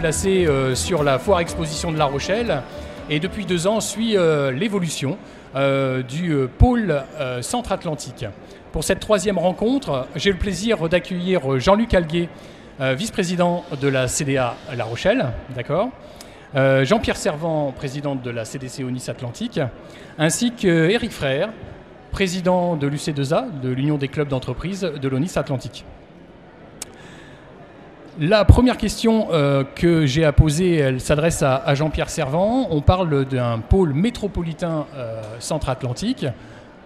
déplacé euh, sur la foire exposition de La Rochelle et depuis deux ans suit euh, l'évolution euh, du pôle centre-atlantique. Pour cette troisième rencontre, j'ai le plaisir d'accueillir Jean-Luc Alguet, euh, vice-président de la CDA La Rochelle, d'accord Jean-Pierre Servant, président de la CDC Nice Atlantique, ainsi que Éric Frère, président de l'UC2A, de l'Union des clubs d'entreprise de l'ONIS Atlantique. La première question euh, que j'ai à poser, elle s'adresse à, Jean-Pierre Servant. On parle d'un pôle métropolitain euh, centre-atlantique.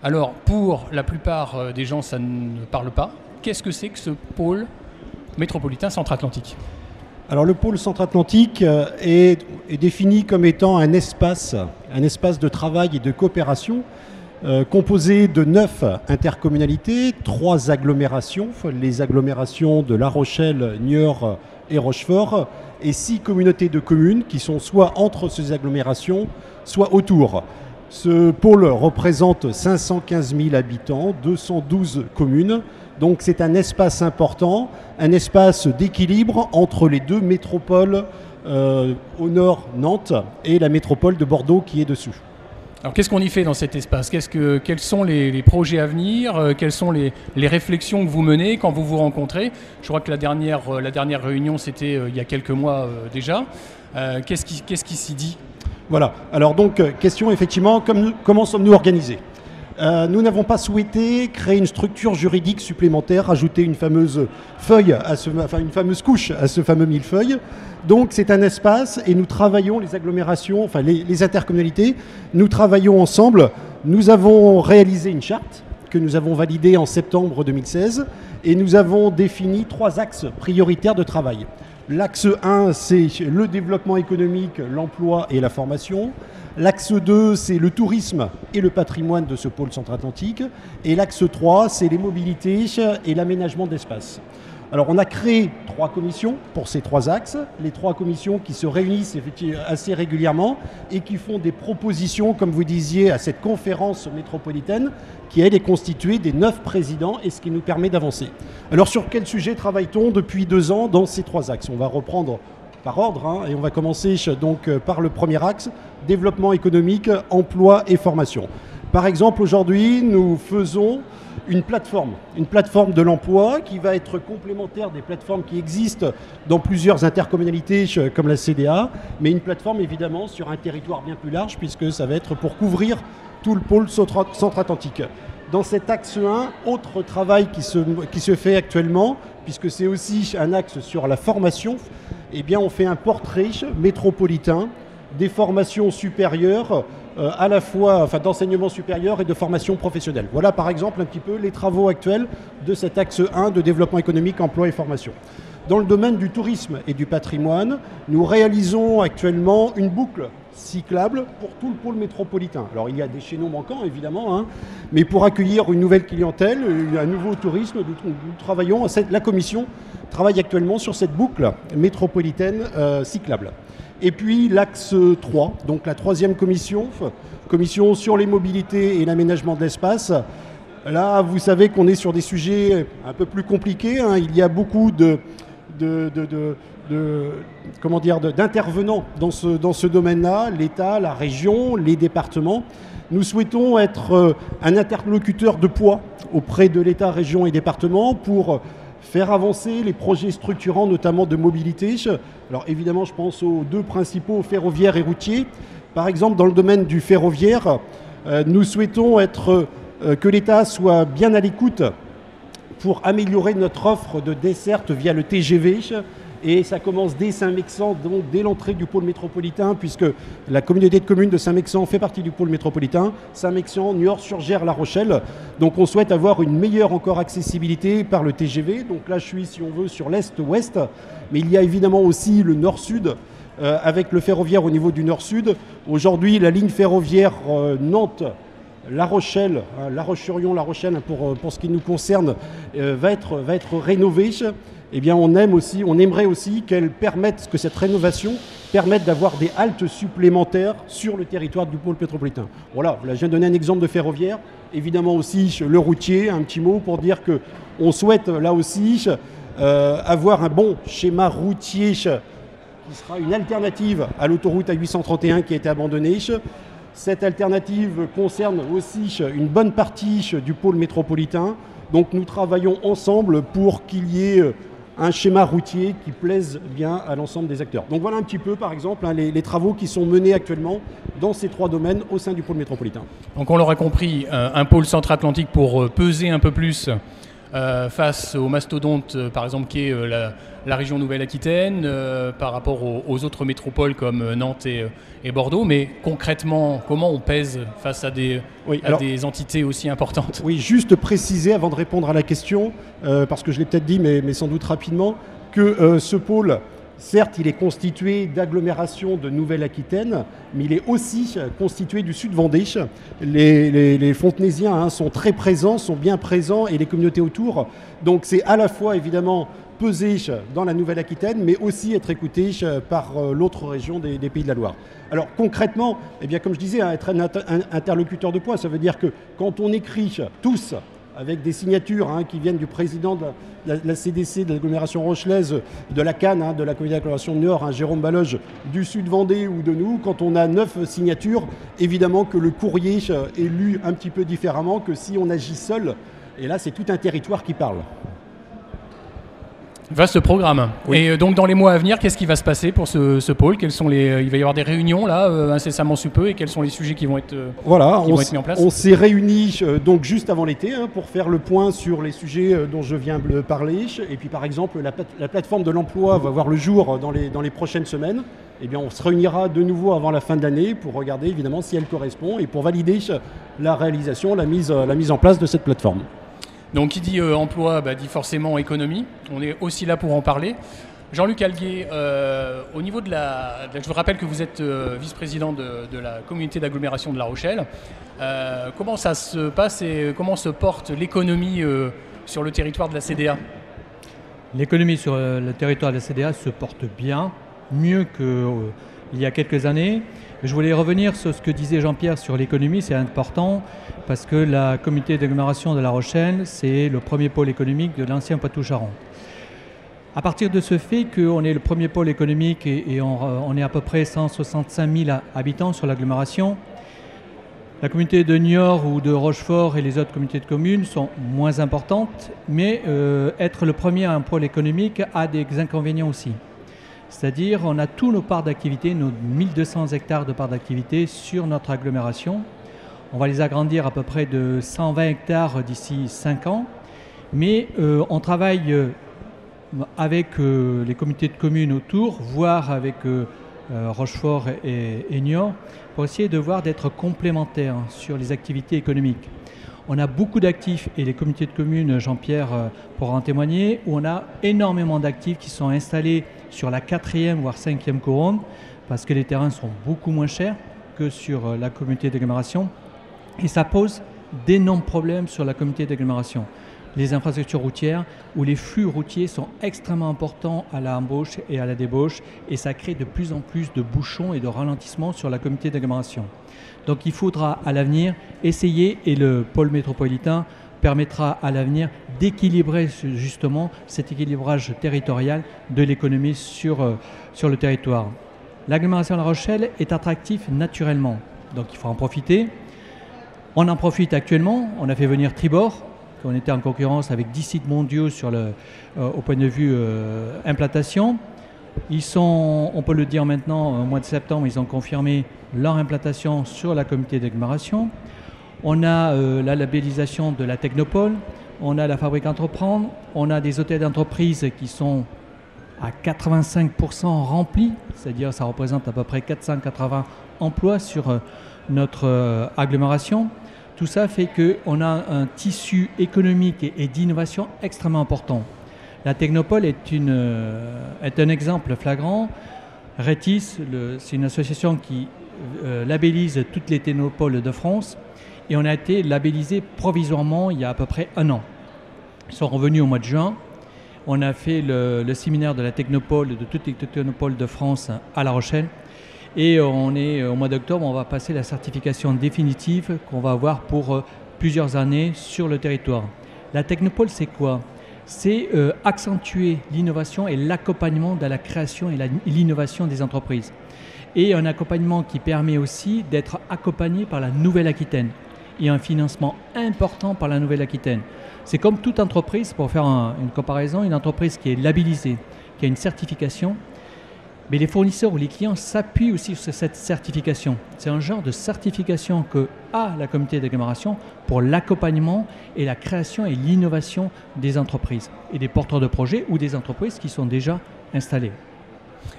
Alors, pour la plupart euh, des gens, ça ne parle pas. Qu'est-ce que c'est que ce pôle métropolitain centre-atlantique? Alors le pôle centre-atlantique est défini comme étant un espace, un espace de travail et de coopération euh, composé de neuf intercommunalités, trois agglomérations, les agglomérations de La Rochelle, Niort et Rochefort, et six communautés de communes qui sont soit entre ces agglomérations, soit autour. Ce pôle représente 515 000 habitants, 212 communes. Donc c'est un espace important, un espace d'équilibre entre les deux métropoles euh, au nord Nantes et la métropole de Bordeaux qui est dessus. Alors, qu'est-ce qu'on y fait dans cet espace Quels sont les, projets à venir Euh, Quelles sont les, réflexions que vous menez quand vous vous rencontrez Je crois que la dernière, euh, la dernière réunion, c'était euh, il y a quelques mois déjà. Qu'est-ce qui, s'y dit Voilà. Alors donc, question effectivement, comme- comment sommes-nous organisés Euh, Nous n'avons pas souhaité créer une structure juridique supplémentaire, ajouter une fameuse feuille, à ce, enfin une fameuse couche à ce fameux millefeuille. Donc c'est un espace et nous travaillons les agglomérations, enfin les, les intercommunalités, nous travaillons ensemble. Nous avons réalisé une charte que nous avons validée en septembre 2016 et nous avons défini trois axes prioritaires de travail. L'axe 1, c'est le développement économique, l'emploi et la formation. L'axe 2, c'est le tourisme et le patrimoine de ce pôle centre-atlantique. Et l'axe 3, c'est les mobilités et l'aménagement d'espace. Alors on a créé trois commissions pour ces trois axes, les trois commissions qui se réunissent assez régulièrement et qui font des propositions, comme vous disiez, à cette conférence métropolitaine qui elle est constituée des neuf présidents et ce qui nous permet d'avancer. Alors sur quel sujet travaille-t-on depuis deux ans dans ces trois axes? On va reprendre par ordre hein, et on va commencer donc euh, par le premier axe, développement économique, emploi et formation. Par exemple, aujourd'hui, nous faisons une plateforme, une plateforme de l'emploi qui va être complémentaire des plateformes qui existent dans plusieurs intercommunalités comme la CDA, mais une plateforme évidemment sur un territoire bien plus large puisque ça va être pour couvrir tout le pôle centre-atlantique. Dans cet axe 1, autre travail qui se fait actuellement, puisque c'est aussi un axe sur la formation, eh bien on fait un portrait métropolitain des formations supérieures, euh, à la fois enfin, d'enseignement supérieur et de formation professionnelle. Voilà par exemple un petit peu les travaux actuels de cet axe 1 de développement économique, emploi et formation. Dans le domaine du tourisme et du patrimoine, nous réalisons actuellement une boucle cyclable pour tout le pôle métropolitain. Alors il y a des chaînons manquants évidemment, hein, mais pour accueillir une nouvelle clientèle, un nouveau tourisme, nous, travaillons, la commission travaille actuellement sur cette boucle métropolitaine euh, cyclable. Et puis l'axe 3, donc la troisième commission, commission sur les mobilités et l'aménagement de l'espace. Là, vous savez qu'on est sur des sujets un peu plus compliqués. hein. Il y a beaucoup de- de- comment d'intervenants dans ce, dans ce domaine-là, l'État, la région, les départements. Nous souhaitons être euh, un interlocuteur de poids auprès de l'État, région et département pour faire avancer les projets structurants, notamment de mobilité. Alors évidemment, je pense aux deux principaux, ferroviaires et routiers. Par exemple, dans le domaine du ferroviaire, euh, nous souhaitons être, euh, que l'État soit bien à l'écoute pour améliorer notre offre de desserte via le TGV. Et ça commence dès Saint-Mexan, donc dès l'entrée du pôle métropolitain, puisque la communauté de communes de Saint-Mexan fait partie du pôle métropolitain. Saint-Mexan, Niort, Surgère, La Rochelle. Donc on souhaite avoir une meilleure encore accessibilité par le TGV. Donc là, je suis, si on veut, sur l'est-ouest. Mais il y a évidemment aussi le nord-sud. euh, avec le ferroviaire au niveau du nord-sud. Aujourd'hui, la ligne ferroviaire euh, Nantes la Rochelle, hein, La Roche-sur-Yon, La Rochelle, hein, pour, euh, pour ce qui nous concerne, va être rénovée. Eh bien, on aimerait aussi qu'elle permette, que cette rénovation permette d'avoir des haltes supplémentaires sur le territoire du pôle métropolitain. Voilà, là, je viens de donner un exemple de ferroviaire. Évidemment aussi le routier, un petit mot pour dire que on souhaite là aussi euh, avoir un bon schéma routier qui sera une alternative à l'autoroute A831 qui a été abandonnée. Cette alternative concerne aussi une bonne partie du pôle métropolitain. Donc nous travaillons ensemble pour qu'il y ait un schéma routier qui plaise bien à l'ensemble des acteurs. Donc voilà un petit peu, par exemple, hein, les, travaux qui sont menés actuellement dans ces trois domaines au sein du pôle métropolitain. Donc on l'aura compris, euh, un pôle centre-atlantique pour euh, peser un peu plus euh, face au mastodonte, euh, par exemple, qui est euh, la, la, région Nouvelle-Aquitaine, par rapport aux, aux, autres métropoles comme Nantes et, et, Bordeaux. Mais concrètement, comment on pèse face à des, oui, à alors, des entités aussi importantes? Oui, juste préciser avant de répondre à la question, parce que je l'ai peut-être dit, mais, mais, sans doute rapidement, que ce pôle Certes, il est constitué d'agglomérations de Nouvelle-Aquitaine, mais il est aussi constitué du sud Vendée. Les, Fontenaisiens hein, sont très présents, sont bien présents, et les communautés autour. Donc c'est à la fois évidemment peser dans la Nouvelle-Aquitaine, mais aussi être écouté par l'autre région des, Pays de la Loire. Alors concrètement, eh bien, comme je disais, hein, être un interlocuteur de poids, ça veut dire que quand on écrit tous avec des signatures hein, qui viennent du président de la, CDC, de l'agglomération rochelaise, de la Cannes, hein, de la communauté d'agglomération Nord, hein, Jérôme Baloge, du Sud Vendée ou de nous, quand on a neuf signatures, évidemment que le courrier est lu un petit peu différemment que si on agit seul. Et là, c'est tout un territoire qui parle. Vaste programme. Oui. Et donc dans les mois à venir, qu'est-ce qui va se passer pour ce, ce pôle? Quels sont les, Il va y avoir des réunions là, euh, incessamment sous peu, et quels sont les sujets qui vont être, euh, voilà, qui on vont être mis en place? On s'est réunis euh, donc juste avant l'été hein, pour faire le point sur les sujets dont je viens de parler. Et puis par exemple, la, la plateforme de l'emploi va voir le jour dans les, dans les prochaines semaines. Eh bien, on se réunira de nouveau avant la fin de l'année pour regarder évidemment si elle correspond et pour valider la réalisation, la mise, la mise en place de cette plateforme. Donc qui dit euh, emploi bah, dit forcément économie. On est aussi là pour en parler. Jean-Luc Alguier, euh, au niveau de la, Je vous rappelle que vous êtes euh, vice-président de, de, la communauté d'agglomération de La Rochelle. Comment ça se passe et comment se porte l'économie sur le territoire de la CDA L'économie sur le territoire de la CDA se porte bien, mieux qu'il y a quelques années. Je voulais revenir sur ce que disait Jean-Pierre sur l'économie, c'est important parce que la communauté d'agglomération de La Rochelle, c'est le premier pôle économique de l'ancien Poitou-Charentes. À partir de ce fait qu'on est le premier pôle économique et, on, est à peu près 165 000 habitants sur l'agglomération, la communauté de Niort ou de Rochefort et les autres communautés de communes sont moins importantes, mais euh, être le premier à un pôle économique a des inconvénients aussi. C'est-à-dire on a tous nos parts d'activité, nos 1200 hectares de parts d'activité sur notre agglomération. On va les agrandir à peu près de 120 hectares d'ici 5 ans, mais euh, on travaille euh, avec euh, les comités de communes autour, voire avec Rochefort et, et Niort, pour essayer de voir d'être complémentaires sur les activités économiques. On a beaucoup d'actifs et les comités de communes, Jean-Pierre pourra en témoigner, où on a énormément d'actifs qui sont installés sur la quatrième voire cinquième couronne, parce que les terrains sont beaucoup moins chers que sur la communauté d'agglomération. Et ça pose d'énormes problèmes sur la communauté d'agglomération. Les infrastructures routières, où les flux routiers sont extrêmement importants à l'embauche et à la débauche, et ça crée de plus en plus de bouchons et de ralentissements sur la communauté d'agglomération. Donc il faudra à l'avenir essayer, et le pôle métropolitain permettra à l'avenir d'équilibrer justement cet équilibrage territorial de l'économie sur, euh, sur le territoire. L'agglomération de La Rochelle est attractive naturellement, donc il faut en profiter. On en profite actuellement, on a fait venir Tribord, on était en concurrence avec 10 sites mondiaux sur le, euh, au point de vue euh, implantation. Ils sont, on peut le dire maintenant, au mois de septembre, ils ont confirmé leur implantation sur la communauté d'agglomération. On a euh, la labellisation de la Technopole, on a la fabrique entreprendre, on a des hôtels d'entreprise qui sont à 85% remplis, c'est-à-dire ça représente à peu près 480 emplois sur euh, notre euh, agglomération. Tout ça fait qu'on a un tissu économique et, d'innovation extrêmement important. La Technopole est, est un exemple flagrant. Retis, c'est une association qui labellise toutes les technopoles de France et on a été labellisé provisoirement il y a à peu près un an. Ils sont revenus au mois de juin. On a fait le, séminaire de la technopole, de toutes les technopoles de France à La Rochelle. Et on est au mois d'octobre, on va passer la certification définitive qu'on va avoir pour plusieurs années sur le territoire. La technopole, c'est quoi? C'est euh, accentuer l'innovation et l'accompagnement de la création et l'innovation des entreprises. Et un accompagnement qui permet aussi d'être accompagné par la Nouvelle-Aquitaine et un financement important par la Nouvelle-Aquitaine. C'est comme toute entreprise, pour faire une comparaison, une entreprise qui est labellisée, qui a une certification, mais les fournisseurs ou les clients s'appuient aussi sur cette certification. C'est un genre de certification que a la communauté d'agglomération pour l'accompagnement et la création et l'innovation des entreprises et des porteurs de projets ou des entreprises qui sont déjà installées.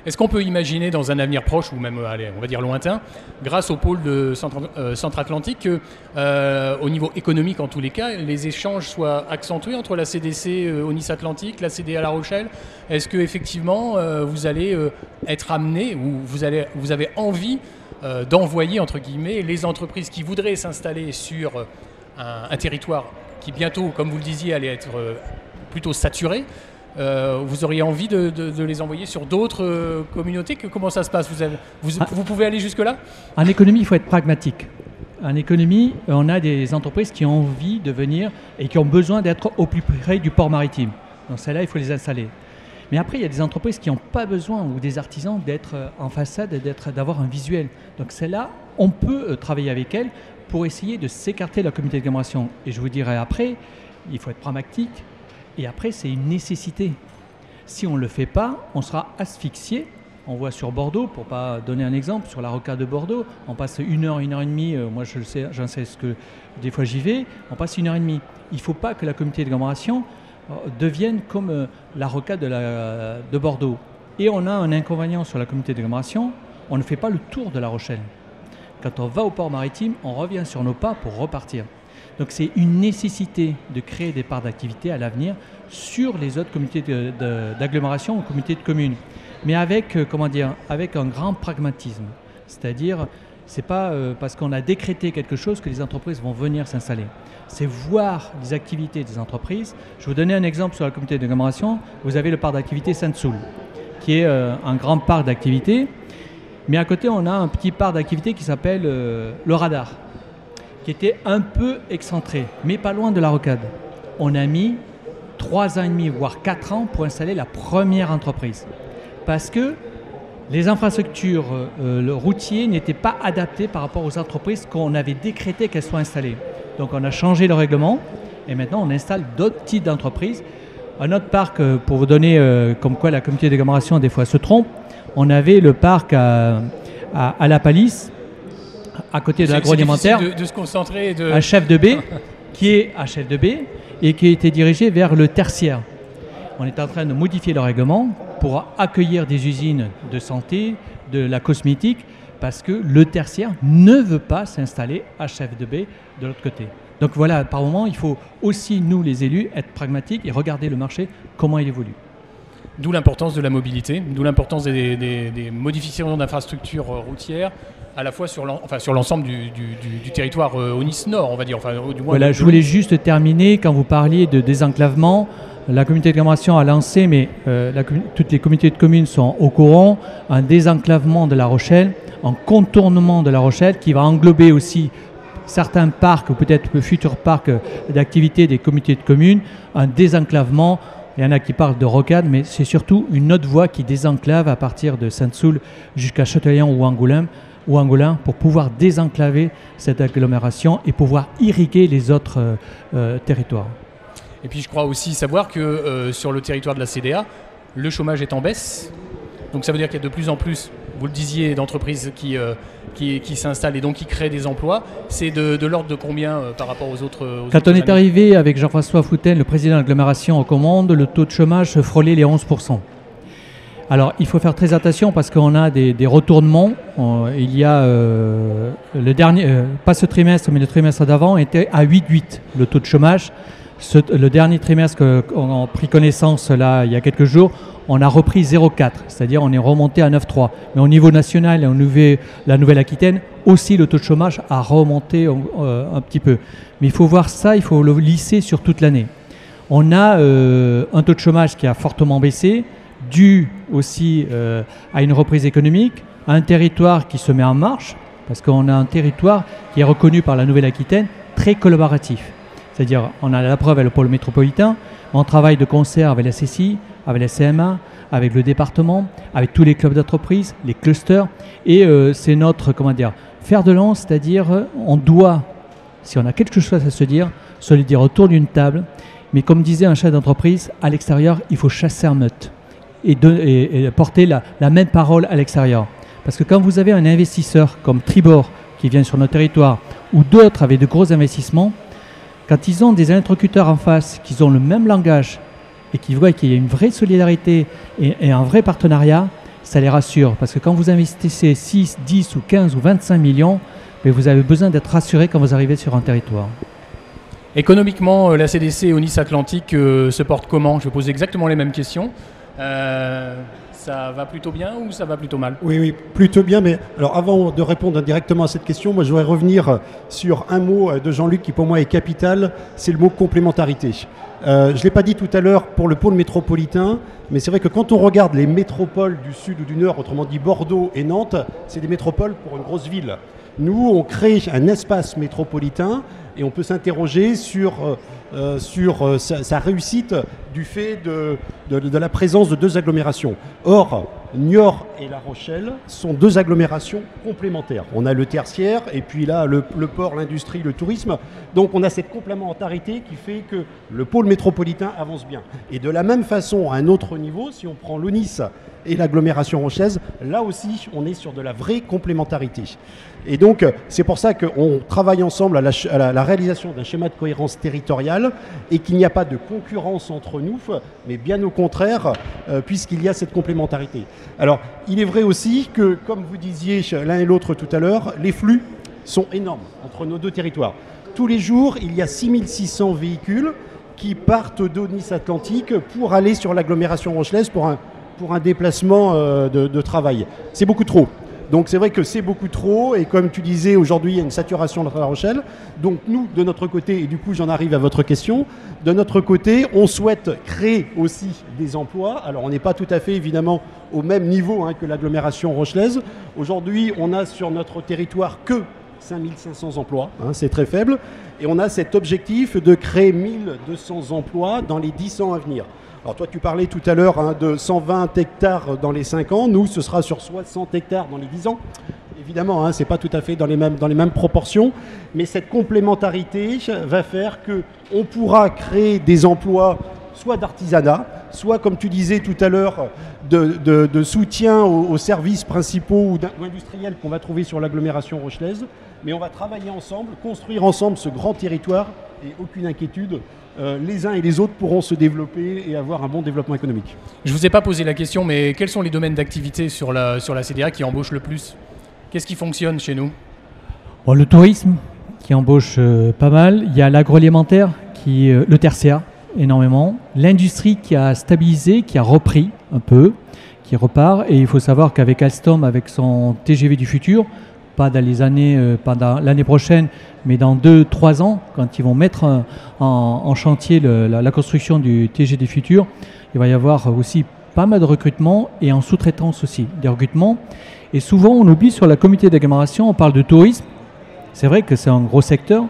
Est-ce qu'on peut imaginer dans un avenir proche, ou même allez, on va dire lointain, grâce au pôle de euh, Centre-Atlantique, que euh, au niveau économique en tous les cas, les échanges soient accentués entre la CDC euh, au Nice Atlantique, la CDA La Rochelle? Est-ce que effectivement vous allez être amené ou vous avez envie d'envoyer entre guillemets les entreprises qui voudraient s'installer sur un, territoire qui bientôt, comme vous le disiez, allait être plutôt saturé euh, vous auriez envie de, les envoyer sur d'autres euh, communautés que, Comment ça se passe? Vous, ah. vous, pouvez aller jusque-là? En économie, il faut être pragmatique. En économie, on a des entreprises qui ont envie de venir et qui ont besoin d'être au plus près du port maritime. Donc celles-là, il faut les installer. Mais après, il y a des entreprises qui n'ont pas besoin, ou des artisans, d'être euh, en façade, d'avoir un visuel. Donc celles-là, on peut travailler avec elles pour essayer de s'écarter de la communauté d'agglomération. Et je vous dirai après, il faut être pragmatique, et après, c'est une nécessité. Si on ne le fait pas, on sera asphyxié. On voit sur Bordeaux, pour pas donner un exemple, sur la rocade de Bordeaux, on passe une heure, une heure et demie. Euh, moi, je sais, j'en sais ce que des fois j'y vais. On passe une heure et demie. Il ne faut pas que la communauté d'agglomération euh, devienne comme euh, la rocade de, de Bordeaux. Et on a un inconvénient sur la communauté d'agglomération. On ne fait pas le tour de La Rochelle. Quand on va au port maritime, on revient sur nos pas pour repartir. Donc c'est une nécessité de créer des parts d'activité à l'avenir sur les autres comités d'agglomération ou comités de communes, mais avec, euh, comment dire, avec un grand pragmatisme. C'est-à-dire, c'est pas euh, parce qu'on a décrété quelque chose que les entreprises vont venir s'installer. C'est voir les activités des entreprises. Je vais vous donner un exemple sur le comité d'agglomération. Vous avez le parc d'activité Sainte-Soule, qui est euh, un grand parc d'activité. Mais à côté, on a un petit parc d'activité qui s'appelle le radar qui était un peu excentré, mais pas loin de la rocade. On a mis trois ans et demi, voire quatre ans pour installer la première entreprise. Parce que les infrastructures euh, routières n'étaient pas adaptées par rapport aux entreprises qu'on avait décrété qu'elles soient installées. Donc on a changé le règlement et maintenant on installe d'autres types d'entreprises. Un autre parc, euh, pour vous donner euh, comme quoi la communauté d'agglomération des fois se trompe, on avait le parc à, à La Palisse à côté de l'agroalimentaire, de, de, se concentrer de... un chef de baie qui est un chef de baie et qui a été dirigé vers le tertiaire. On est en train de modifier le règlement pour accueillir des usines de santé, de la cosmétique, parce que le tertiaire ne veut pas s'installer à chef de baie de l'autre côté. Donc voilà, par moment, il faut aussi, nous les élus, être pragmatiques et regarder le marché, comment il évolue. D'où l'importance de la mobilité, d'où l'importance des, des modifications d'infrastructures routières, à la fois sur l'ensemble du, territoire euh, au Nice Nord, on va dire. Enfin, du moins voilà, je voulais juste terminer quand vous parliez de désenclavement. La communauté d'agglomération a lancé, mais euh, toutes les communautés de communes sont au courant, un désenclavement de La Rochelle, un contournement de La Rochelle qui va englober aussi certains parcs ou peut-être le futur parc d'activité des communautés de communes, un désenclavement. Il y en a qui parlent de rocade, mais c'est surtout une autre voie qui désenclave à partir de Sainte-Soule jusqu'à Châtelaillon ou Angoulême ou angolin pour pouvoir désenclaver cette agglomération et pouvoir irriguer les autres euh, euh, territoires. Et puis je crois aussi savoir que euh, sur le territoire de la CDA, le chômage est en baisse. Donc ça veut dire qu'il y a de plus en plus, vous le disiez, d'entreprises qui, qui, s'installent et donc qui créent des emplois. C'est de, l'ordre de combien par rapport aux autres Quand on est arrivé avec Jean-François Foutaine, le président de l'agglomération en commande, le taux de chômage frôlait les 11%. Alors, il faut faire très attention parce qu'on a des, retournements. il y a euh, le dernier, euh, pas ce trimestre, mais le trimestre d'avant était à 8,8 le taux de chômage. Le dernier trimestre qu'on a pris connaissance là il y a quelques jours, on a repris 0,4, c'est-à-dire on est remonté à 9,3. Mais au niveau national et au la Nouvelle-Aquitaine, aussi le taux de chômage a remonté euh, un petit peu. Mais il faut voir ça, il faut le lisser sur toute l'année. On a un taux de chômage qui a fortement baissé dû aussi euh, à une reprise économique, à un territoire qui se met en marche, parce qu'on a un territoire qui est reconnu par la Nouvelle-Aquitaine très collaboratif. C'est-à-dire, on a la preuve avec le pôle métropolitain, on travaille de concert avec la CCI, avec la CMA, avec le département, avec tous les clubs d'entreprise, les clusters, et euh, c'est notre, comment dire, faire de lance, c'est-à-dire, euh, on doit, si on a quelque chose à se dire, se le dire autour d'une table, mais comme disait un chef d'entreprise, à l'extérieur, il faut chasser un meute et, porter la, la même parole à l'extérieur. Parce que quand vous avez un investisseur comme Tribord qui vient sur notre territoire, ou d'autres avec de gros investissements, quand ils ont des interlocuteurs en face, qui ont le même langage et qui voient qu'il y a une vraie solidarité et, un vrai partenariat, ça les rassure. Parce que quand vous investissez 6, 10 ou 15 ou 25 millions, mais vous avez besoin d'être rassuré quand vous arrivez sur un territoire. Économiquement, euh, la CDC au Nice Atlantique euh, se porte comment? Je poser exactement les mêmes questions. Euh, ça va plutôt bien ou ça va plutôt mal? Oui, plutôt bien. Mais alors, avant de répondre directement à cette question, moi, je voudrais revenir sur un mot de Jean-Luc qui, pour moi, est capital. C'est le mot complémentarité. Euh, je ne l'ai pas dit tout à l'heure pour le pôle métropolitain, mais c'est vrai que quand on regarde les métropoles du sud ou du nord, autrement dit Bordeaux et Nantes, c'est des métropoles pour une grosse ville. Nous, on crée un espace métropolitain et on peut s'interroger sur, euh, sur euh, sa, réussite du fait de, de, la présence de deux agglomérations. Or, Niort et La Rochelle sont deux agglomérations complémentaires. On a le tertiaire et puis là le, port, l'industrie, le tourisme. Donc on a cette complémentarité qui fait que le pôle métropolitain avance bien. Et de la même façon, à un autre niveau, si on prend l'UNIS et l'agglomération rochaise, là aussi on est sur de la vraie complémentarité. Et donc, c'est pour ça qu'on travaille ensemble à la, réalisation d'un schéma de cohérence territoriale et qu'il n'y a pas de concurrence entre nous, mais bien au contraire, euh, puisqu'il y a cette complémentarité. Alors, il est vrai aussi que, comme vous disiez l'un et l'autre tout à l'heure, les flux sont énormes entre nos deux territoires. Tous les jours, il y a 6600 véhicules qui partent d'Onis Atlantique pour aller sur l'agglomération rochelaise pour un, pour un déplacement euh, de travail. C'est beaucoup trop. Donc c'est vrai que c'est beaucoup trop et comme tu disais aujourd'hui il y a une saturation de La Rochelle. Donc nous de notre côté et du coup j'en arrive à votre question, de notre côté on souhaite créer aussi des emplois. Alors on n'est pas tout à fait évidemment au même niveau hein, que l'agglomération rochelaise. Aujourd'hui on a sur notre territoire que 5500 emplois, hein, c'est très faible, et on a cet objectif de créer 1200 emplois dans les 10 ans à venir. Alors toi, tu parlais tout à l'heure hein, de 120 hectares dans les 5 ans. Nous, ce sera sur 60 hectares dans les 10 ans. Évidemment, hein, ce n'est pas tout à fait dans les, mêmes, proportions, mais cette complémentarité va faire qu'on pourra créer des emplois soit d'artisanat, soit, comme tu disais tout à l'heure, de, soutien aux, services principaux ou industriels qu'on va trouver sur l'agglomération rochelaise. Mais on va travailler ensemble, construire ensemble ce grand territoire et aucune inquiétude, euh, les uns et les autres pourront se développer et avoir un bon développement économique. Je ne vous ai pas posé la question, mais quels sont les domaines d'activité sur la, sur la CDA qui embauchent le plus? Qu'est-ce qui fonctionne chez nous? Le tourisme qui embauche euh, pas mal. Il y a l'agroalimentaire, qui, euh, le tertiaire énormément. L'industrie qui a stabilisé, qui a repris un peu, qui repart. Et il faut savoir qu'avec Alstom, avec son TGV du futur, pas dans les années, euh, pas dans l'année prochaine, mais dans 2-3 ans, quand ils vont mettre en, chantier la, construction du TG des futurs, il va y avoir aussi pas mal de recrutements et en sous-traitance aussi des recrutements. Et souvent, on oublie sur la comité d'agglomération, on parle de tourisme. C'est vrai que c'est un gros secteur,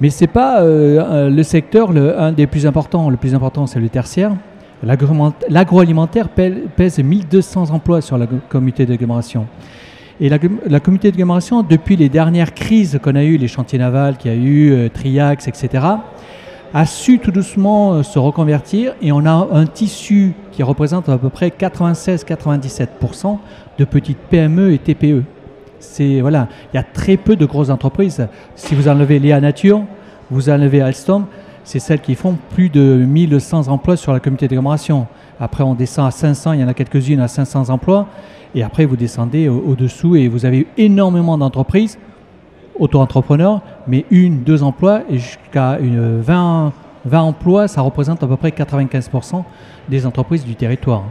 mais ce n'est pas euh, le secteur le, un des plus importants. Le plus important, c'est le tertiaire. L'agroalimentaire pèse 1200 emplois sur la comité d'agglomération. Et la, la communauté de depuis les dernières crises qu'on a eues, les chantiers navals qu'il y a eu, euh, Triax, etc., a su tout doucement euh, se reconvertir et on a un tissu qui représente à peu près 96-97% de petites PME et TPE. C'est voilà, il y a très peu de grosses entreprises. Si vous enlevez Léa Nature, vous enlevez Alstom, c'est celles qui font plus de 1100 emplois sur la communauté d'agglomération. Après, on descend à 500, il y en a quelques-unes à 500 emplois. Et après, vous descendez au-dessous et vous avez énormément d'entreprises, auto-entrepreneurs, mais une, deux emplois et jusqu'à 20, 20 emplois, ça représente à peu près 95% des entreprises du territoire.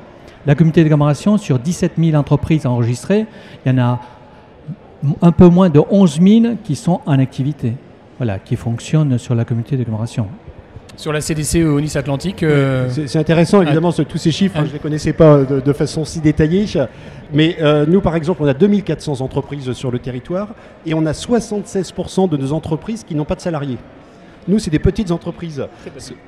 La communauté d'agglomération, sur 17 000 entreprises enregistrées, il y en a un peu moins de 11 000 qui sont en activité, voilà, qui fonctionnent sur la communauté d'agglomération. Sur la CDC au Nice Atlantique. Euh, c'est intéressant, évidemment, tous ces chiffres, je ne les connaissais pas de, façon si détaillée. Mais euh, nous, par exemple, on a 2400 entreprises sur le territoire et on a 76% de nos entreprises qui n'ont pas de salariés. Nous, c'est des petites entreprises.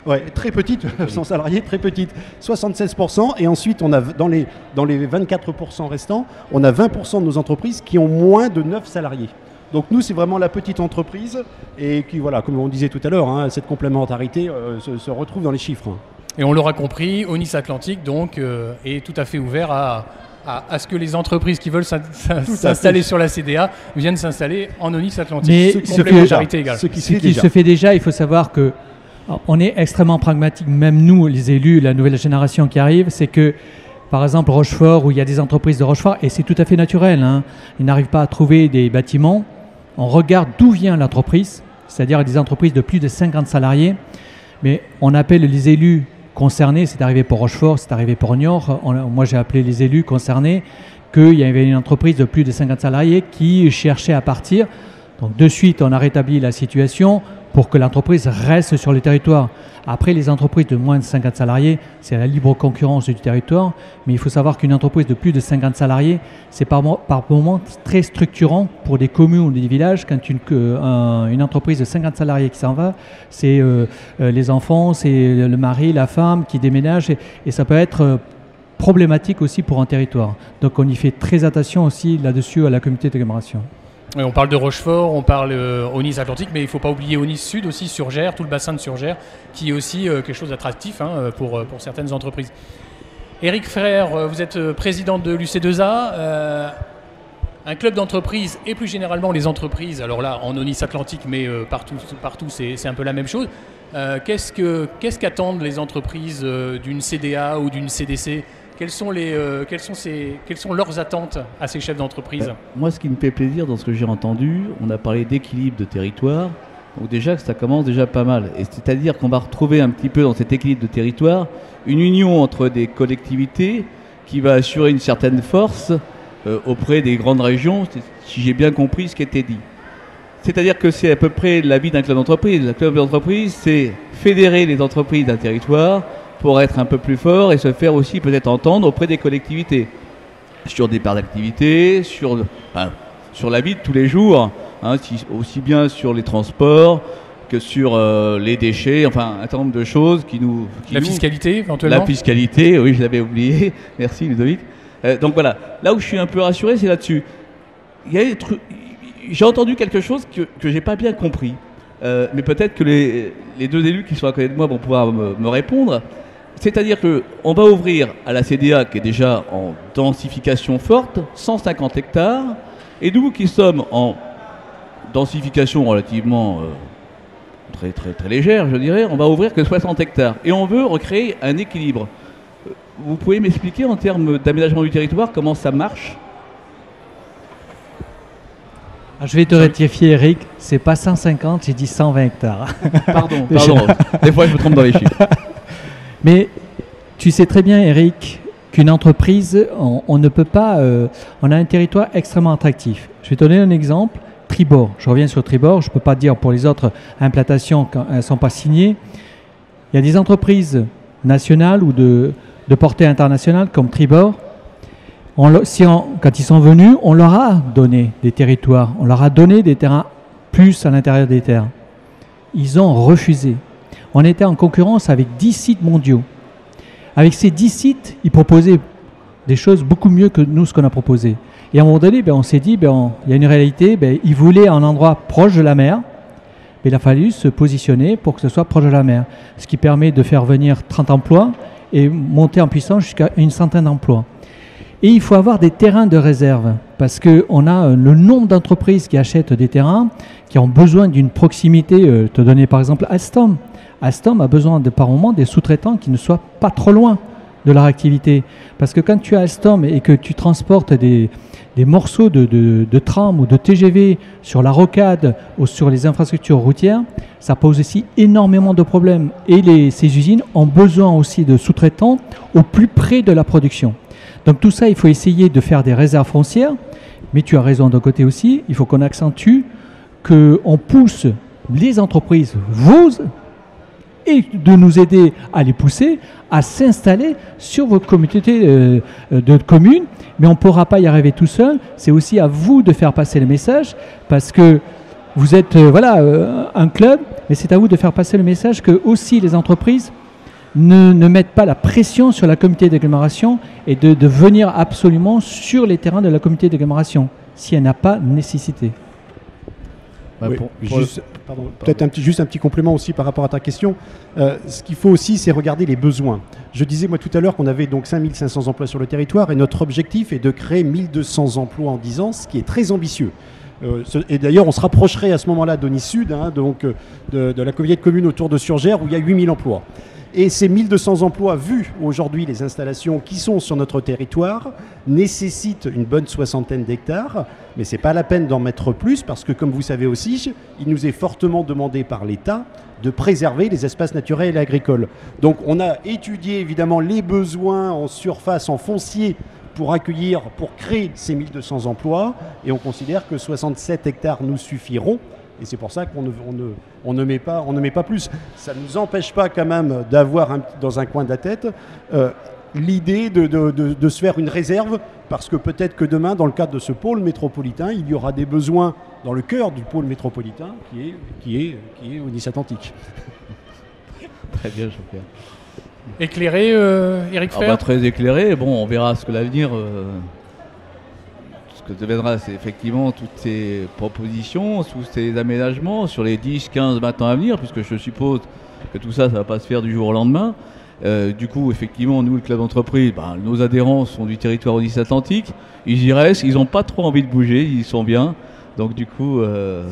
Ouais, très petites, sans salariés, très petites. 76%. Et ensuite, on a dans les, dans les 24% restants, on a 20% de nos entreprises qui ont moins de 9 salariés. Donc nous, c'est vraiment la petite entreprise et qui, voilà, comme on disait tout à l'heure, hein, cette complémentarité euh, se, retrouve dans les chiffres. Et on l'aura compris, Onis Atlantique donc euh, est tout à fait ouvert à, à, ce que les entreprises qui veulent s'installer sur la CDA viennent s'installer en Onis Atlantique. Mais ce, qui, se fait déjà, il faut savoir que on est extrêmement pragmatique, même nous, les élus, la nouvelle génération qui arrive, c'est que par exemple Rochefort, où il y a des entreprises de Rochefort, et c'est tout à fait naturel, hein, ils n'arrivent pas à trouver des bâtiments, on regarde d'où vient l'entreprise, c'est-à-dire des entreprises de plus de 50 salariés, mais on appelle les élus concernés, c'est arrivé pour Rochefort, c'est arrivé pour Niort, moi j'ai appelé les élus concernés, qu'il y avait une entreprise de plus de 50 salariés qui cherchait à partir. Donc de suite, on a rétabli la situation pour que l'entreprise reste sur le territoire. Après, les entreprises de moins de 50 salariés, c'est la libre concurrence du territoire, mais il faut savoir qu'une entreprise de plus de 50 salariés, c'est par, moment très structurant pour des communes ou des villages. Quand une, entreprise de 50 salariés qui s'en va, c'est euh, euh, les enfants, c'est le mari, la femme qui déménagent, et, ça peut être euh, problématique aussi pour un territoire. Donc on y fait très attention aussi là-dessus à la communauté d'agglomération on parle de Rochefort, on parle euh, Atlantique, mais il ne faut pas oublier Nice Sud aussi, Surgère, tout le bassin de Surgère, qui est aussi euh, quelque chose d'attractif hein, euh, pour, pour certaines entreprises. Éric Frère, vous êtes président de l'UC2A, un club d'entreprise et plus généralement les entreprises, alors là en Onis Atlantique, mais partout c'est un peu la même chose. Qu'est-ce qu'attendent les entreprises d'une CDA ou d'une CDC quelles sont, les, euh, quelles, sont ces, quelles sont leurs attentes à ces chefs d'entreprise ben, Moi, ce qui me fait plaisir dans ce que j'ai entendu, on a parlé d'équilibre de territoire. Donc déjà, ça commence déjà pas mal. Et c'est-à-dire qu'on va retrouver un petit peu dans cet équilibre de territoire une union entre des collectivités qui va assurer une certaine force euh, auprès des grandes régions, si j'ai bien compris ce qui était dit. C'est-à-dire que c'est à peu près la vie d'un club d'entreprise. Un club d'entreprise, c'est fédérer les entreprises d'un territoire pour être un peu plus fort et se faire aussi peut-être entendre auprès des collectivités sur des parts d'activité, sur, sur la vie de tous les jours, hein, aussi bien sur les transports que sur euh, les déchets, enfin un certain nombre de choses qui nous... la fiscalité éventuellement La fiscalité, oui, je l'avais oublié. Merci Ludovic. Euh, donc voilà, là où je suis un peu rassuré, c'est là-dessus. J'ai entendu quelque chose que, que j'ai pas bien compris. Euh, mais peut-être que les, les, deux élus qui sont à côté de moi vont pouvoir me, me répondre. C'est-à-dire qu'on va ouvrir à la CDA, qui est déjà en densification forte, 150 hectares, et nous qui sommes en densification relativement euh, très, très, très légère, je dirais, on va ouvrir que 60 hectares. Et on veut recréer un équilibre. Euh, vous pouvez m'expliquer en termes d'aménagement du territoire comment ça marche? Ah, je vais te rectifier, Eric. C'est pas 150, j'ai dit 120 hectares. Pardon, pardon. Des fois, je me trompe dans les chiffres. Mais tu sais très bien, Eric, qu'une entreprise, on, ne peut pas. Euh, on a un territoire extrêmement attractif. Je vais te donner un exemple. Tribord. Je reviens sur Tribord. Je ne peux pas dire pour les autres implantations quand elles ne sont pas signées. Il y a des entreprises nationales ou de, portée internationale comme Tribord. si quand ils sont venus, on leur a donné des territoires. On leur a donné des terrains plus à l'intérieur des terres. Ils ont refusé on était en concurrence avec 10 sites mondiaux. Avec ces 10 sites, ils proposaient des choses beaucoup mieux que nous, ce qu'on a proposé. Et à un moment donné, ben, on s'est dit, ben, il y a une réalité, ben, ils voulaient un endroit proche de la mer, mais il a fallu se positionner pour que ce soit proche de la mer, ce qui permet de faire venir 30 emplois et monter en puissance jusqu'à une centaine d'emplois. Et il faut avoir des terrains de réserve, parce qu'on a euh, le nombre d'entreprises qui achètent des terrains, qui ont besoin d'une proximité, euh, te donner par exemple Alstom. Alstom a besoin de par moment des sous-traitants qui ne soient pas trop loin de leur activité. Parce que quand tu as Alstom et que tu transportes des, morceaux de, tram ou de TGV sur la rocade ou sur les infrastructures routières, ça pose aussi énormément de problèmes. Et ces usines ont besoin aussi de sous-traitants au plus près de la production. Donc tout ça, il faut essayer de faire des réserves foncières, mais tu as raison d'un côté aussi, il faut qu'on accentue, qu'on pousse les entreprises, vos et de nous aider à les pousser à s'installer sur votre communauté euh, de communes. Mais on ne pourra pas y arriver tout seul. C'est aussi à vous de faire passer le message parce que vous êtes euh, voilà, euh, un club, mais c'est à vous de faire passer le message que aussi les entreprises ne, ne mettent pas la pression sur la comité d'agglomération et de, de venir absolument sur les terrains de la comité d'agglomération, si elle n'a pas nécessité. Bah, Oui, pour- pour juste- Peut-être juste un petit complément aussi par rapport à ta question. Euh, ce qu'il faut aussi, c'est regarder les besoins. Je disais moi tout à l'heure qu'on avait donc 5500 emplois sur le territoire et notre objectif est de créer 1200 emplois en 10 ans, ce qui est très ambitieux. Euh, et d'ailleurs, on se rapprocherait à ce moment-là de Nice Sud, hein, donc euh, de, de la communauté de communes autour de Surgères, où il y a 8000 emplois. Et ces 1200 emplois, vus aujourd'hui les installations qui sont sur notre territoire, nécessitent une bonne soixantaine d'hectares, mais c'est pas la peine d'en mettre plus parce que, comme vous savez aussi, il nous est fortement demandé par l'État de préserver les espaces naturels et agricoles. Donc, on a étudié évidemment les besoins en surface, en foncier pour accueillir, pour créer ces 1200 emplois, et on considère que 67 hectares nous suffiront. Et c'est pour ça qu'on ne, on ne, on ne met pas, on ne met pas plus. Ça ne nous empêche pas quand même d'avoir un- dans un coin de la tête euh, l'idée de, de- de- de se faire une réserve, parce que peut-être que demain, dans le cadre de ce pôle métropolitain, il y aura des besoins dans le cœur du pôle métropolitain, qui est, qui est, qui est au Nice Atlantique. Très bien, Jean-Pierre. Éclairé, euh, Eric Ah Fer bah, très éclairé. Bon, on verra ce que l'avenir, euh, que deviendra, c'est effectivement toutes ces propositions, tous ces aménagements sur les 10, 15, 20 ans à venir, puisque je suppose que tout ça, ça va pas se faire du jour au lendemain. Euh, du coup, effectivement, nous, le club d'entreprise, ben, nos adhérents sont du territoire Nice Atlantique. Ils y restent, ils n'ont pas trop envie de bouger, ils sont bien. Donc, du coup, euh,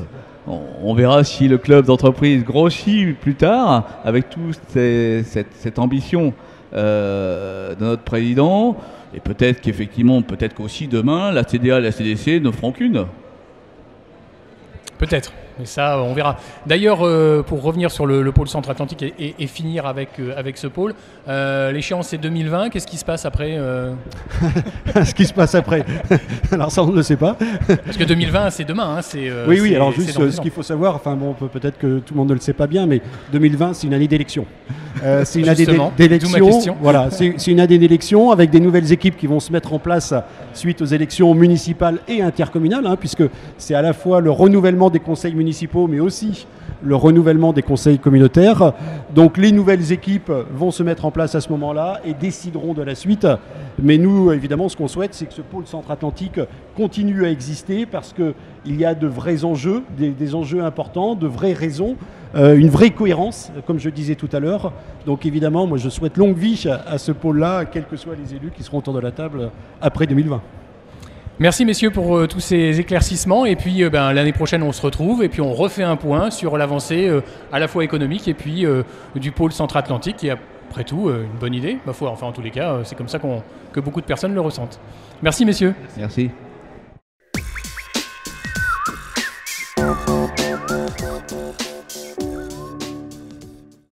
on, verra si le club d'entreprise grossit plus tard, avec toute cette ambition euh, de notre président. Et peut-être qu'effectivement, peut-être qu'aussi demain, la CDA et la CDC ne feront qu'une. Peut-être, mais ça, on verra. D'ailleurs, euh, pour revenir sur le, le pôle centre-atlantique et, et- et finir avec, euh, avec ce pôle, euh, l'échéance c'est 2020. Qu'est-ce qui se passe après euh ce qui se passe après. Alors ça, on ne le sait pas. Parce que 2020, c'est demain. hein, c'est, euh, oui, oui, alors juste euh, ce qu'il faut savoir, enfin bon, peut- peut-être que tout le monde ne le sait pas bien, mais 2020, c'est une année d'élection. Euh, c'est une année d'élection. Voilà, c'est c'est une année d'élection avec des nouvelles équipes qui vont se mettre en place suite aux élections municipales et intercommunales, hein, puisque c'est à la fois le renouvellement des conseils municipaux, mais aussi le renouvellement des conseils communautaires. Donc les nouvelles équipes vont se mettre en place à ce moment-là et décideront de la suite. Mais nous, évidemment, ce qu'on souhaite, c'est que ce pôle centre-atlantique continue à exister parce qu'il y a de vrais enjeux, des, des enjeux importants, de vraies raisons, euh, une vraie cohérence, comme je disais tout à l'heure. Donc évidemment, moi je souhaite longue vie à, à ce pôle-là, quels que soient les élus qui seront autour de la table après 2020. Merci messieurs pour euh, tous ces éclaircissements. Et puis euh, ben, l'année prochaine, on se retrouve et puis on refait un point sur l'avancée euh, à la fois économique et puis du pôle centre-atlantique qui est après tout une bonne idée. Enfin en tous les cas, c'est comme ça que beaucoup de personnes le ressentent. Merci messieurs. Merci.